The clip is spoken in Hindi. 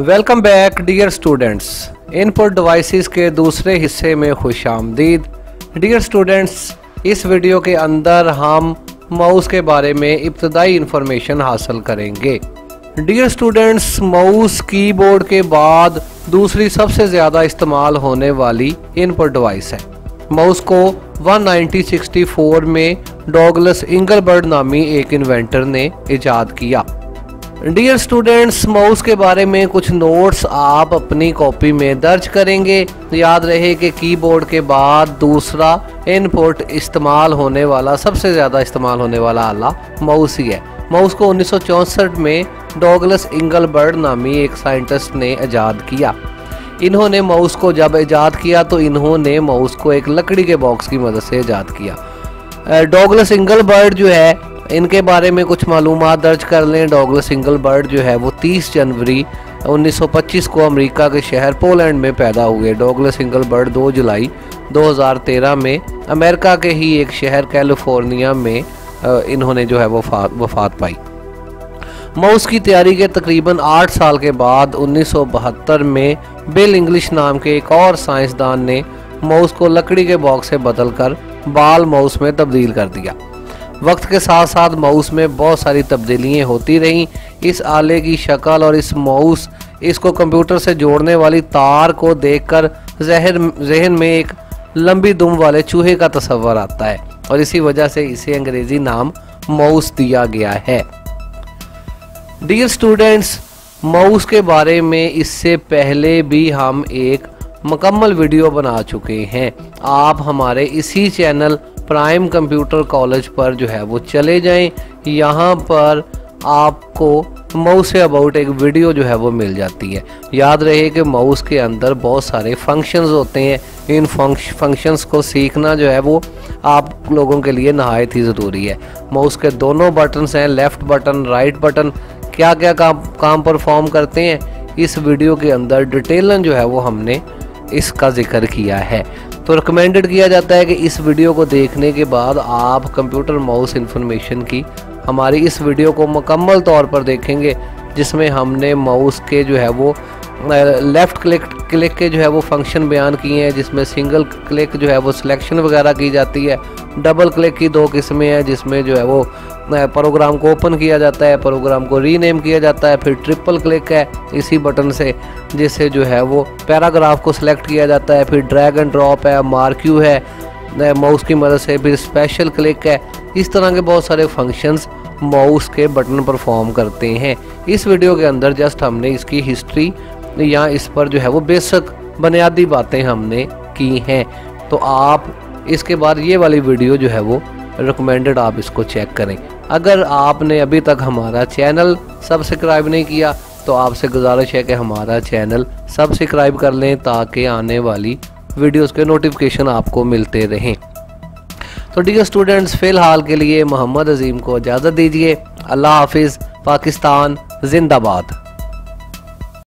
Welcome back dear students input devices के दूसरे हिस्से में खुश आमदीद। डियर स्टूडेंट्स इस वीडियो के अंदर हम माउस के बारे में इब्तदाई इंफॉर्मेशन हासिल करेंगे। डियर स्टूडेंट्स माउस कीबोर्ड के बाद दूसरी सबसे ज़्यादा इस्तेमाल होने वाली इनपुट डिवाइस है। माउस को 1964 में डॉगलस इंगलबर्ड नामी एक इन्वेंटर ने इजाद किया। डियर स्टूडेंट्स माउस के बारे में कुछ नोट्स आप अपनी कॉपी में दर्ज करेंगे। याद रहे कि कीबोर्ड के बाद दूसरा इनपुट इस्तेमाल होने वाला, सबसे ज़्यादा इस्तेमाल होने वाला आला माउस ही है। माउस को उन्नीस में डॉगलस इंगलबर्ड नामी एक साइंटिस्ट ने ईजाद किया। इन्होंने माउस को जब ईजाद किया तो इन्होंने माउस को एक लकड़ी के बॉक्स की मदद से ईजाद किया। डॉगलस इंगलबर्ड जो है इनके बारे में कुछ मालूम दर्ज कर लें। डॉगल सिंगल बर्ड जो है, वो 30 जनवरी 1925 को अमेरिका के शहर पोलैंड में पैदा हुए। डॉगल सिंगल बर्ड 2 जुलाई 2013 में अमेरिका के ही एक शहर कैलिफ़ोर्निया में इन्होंने जो है वो वफात पाई। माउस की तैयारी के तकरीबन आठ साल के बाद उन्नीस सौ बहत्तर में बिल इंग्लिश नाम के एक और साइंसदान ने माउस को लकड़ी के बॉक्स से बदलकर बाल माउस में तब्दील कर दिया। वक्त के साथ साथ माउस में बहुत सारी तब्दीलियाँ होती रहीं। इस आले की शक्ल और इस माउस इसको कंप्यूटर से जोड़ने वाली तार को देखकर जहन जहन में एक लंबी दुम वाले चूहे का तस्वर आता है और इसी वजह से इसे अंग्रेज़ी नाम माउस दिया गया है। डियर स्टूडेंट्स माउस के बारे में इससे पहले भी हम एक मुकम्मल वीडियो बना चुके हैं। आप हमारे इसी चैनल प्राइम कंप्यूटर कॉलेज पर जो है वो चले जाएँ। यहाँ पर आपको माउस से अबाउट एक वीडियो जो है वो मिल जाती है। याद रहे कि माउस के अंदर बहुत सारे फ़ंक्शंस होते हैं। इन फ़ंक्शंस को सीखना जो है वो आप लोगों के लिए नहायत ही ज़रूरी है। माउस के दोनों बटन्स हैं लेफ़्ट बटन राइट बटन क्या क्या काम काम परफॉर्म करते हैं? इस वीडियो के अंदर डिटेलन जो है वो हमने इसका ज़िक्र किया है। तो रिकमेंडेड किया जाता है कि इस वीडियो को देखने के बाद आप कंप्यूटर माउस इन्फॉर्मेशन की हमारी इस वीडियो को मुकम्मल तौर पर देखेंगे, जिसमें हमने माउस के जो है वो लेफ़्ट क्लिक क्लिक के जो है वो फ़ंक्शन बयान किए हैं, जिसमें सिंगल क्लिक जो है वो सिलेक्शन वगैरह की जाती है। डबल क्लिक की दो किस्में हैं, जिसमें जो है वो प्रोग्राम को ओपन किया जाता है प्रोग्राम को रीनेम किया जाता है, फिर ट्रिपल क्लिक है इसी बटन से, जिससे जो है वो पैराग्राफ को सिलेक्ट किया जाता है, फिर ड्रैग एंड ड्रॉप है मार्क्यू है माउस की मदद से, फिर स्पेशल क्लिक है। इस तरह के बहुत सारे फ़ंक्शंस माउस के बटन परफॉर्म करते हैं। इस वीडियो के अंदर जस्ट हमने इसकी हिस्ट्री या इस पर जो है वो बेसिक बुनियादी बातें हमने की हैं। तो आप इसके बाद ये वाली वीडियो जो है वो रिकमेंडेड आप इसको चेक करें। अगर आपने अभी तक हमारा चैनल सब्सक्राइब नहीं किया तो आपसे गुजारिश है कि हमारा चैनल सब्सक्राइब कर लें ताकि आने वाली वीडियोस के नोटिफिकेशन आपको मिलते रहें। तो डियर स्टूडेंट्स फ़िलहाल के लिए मोहम्मद अजीम को इजाज़त दीजिए। अल्लाह हाफिज़, पाकिस्तान, जिंदाबाद।